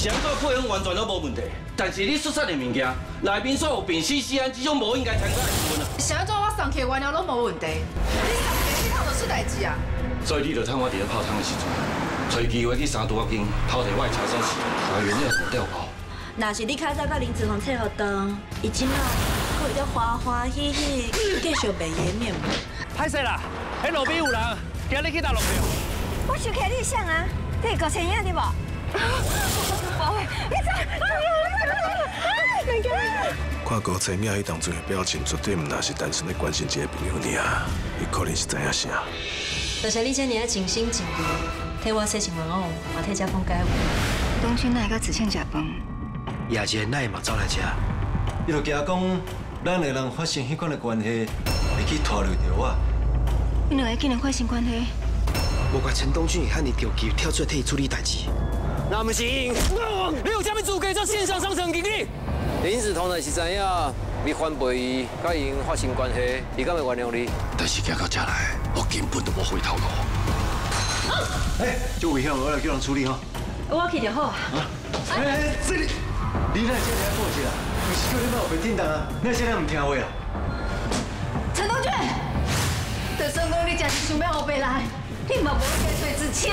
想做配合完全都无问题，但是你 xuất 產的物件内面所有丙烯酰胺这种无应该参加的成分啊。想做我送去原料都无问题，你送去你头就出代志啊！所以你就趁我伫咧泡汤的时阵，找机会去三都北京偷摕我的茶手匙，把原料什么调包。若是你较早甲林子宏切合当，伊今仔可以得欢欢喜喜继续卖颜面膜。歹势啦，喺路边有人，今日去倒落去。我想起你想啊，你五千影对无？看高青影迄当阵的表情，绝对毋那是单纯的关心一个朋友尔，伊可能是知影啥。多谢你这年尽心尽力，替我洗清玩偶，也替家风改话。东君哪会甲子倩食饭？夜间哪会嘛走来遮？伊就惊讲，咱两个人发生迄款的关系，会去拖累着我。你两个竟然发生关系？无怪陈东俊喊你着急跳出来替伊处理代志。那不是，你有啥物资格做线上商城经理？林子彤若是知影你反背伊，甲因发生关系，伊敢会原谅你？但是行到这来，我根本都无回头路。哎，这危险，我来叫人处理哈。我去就好。啊！哎，这里，你那先来过去啦，不是叫你把我别听当啊，那现在唔听话啊。陈东俊，就算讲你真是想要我白来，你嘛无该做之前。